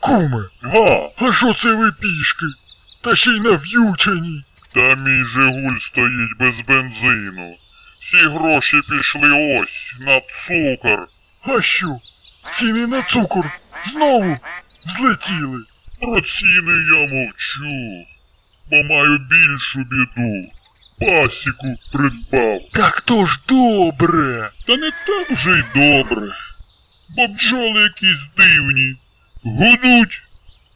Куме, Га, а що це ви пішки? Та ще й нав'ючені. та мій Жигуль стоїть без бензину. Всі гроші пішли ось на цукор. А що? Ціни на цукор знову злетіли. Про ціни я мовчу, бо маю більшу біду. Пасіку придбав. Так то ж добре. Та не так вже й добре. Бо бджоли якісь дивні. Гудуть,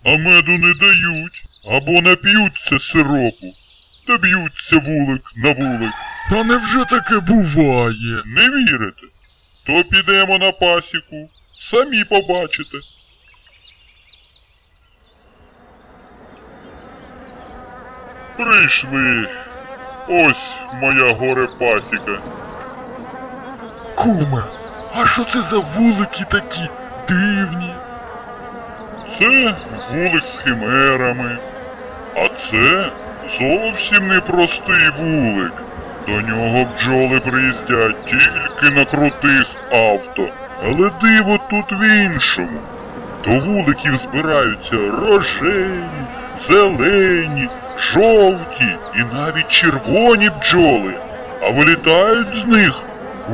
а меду не дають. Або нап'ються сиропу, та б'ються вулик на вулик. Та невже таке буває? Не вірите? То підемо на пасіку, самі побачите. Прийшли. Ось моя горе пасіка. Куме, а що це за вулики такі дивні? Це вулик з химерами. А це зовсім непростий вулик. До нього бджоли приїздять тільки на крутих авто. Але диво тут в іншому. До вуликів збираються рожеві, зелені, жовті і навіть червоні бджоли, а вилітають з них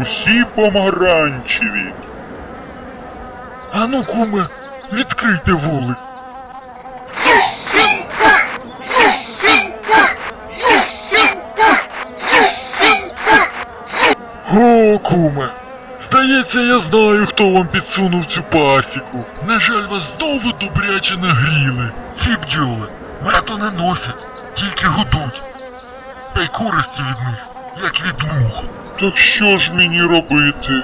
усі помаранчеві. Ану, куме, відкрийте вулик. О, куме. Здається, я знаю, хто вам підсунув цю пасіку. На жаль, вас знову добряче нагріли. Ці бджоли меду не носять, тільки гудуть. Та й користі від них, як від мух. Так що ж мені робити?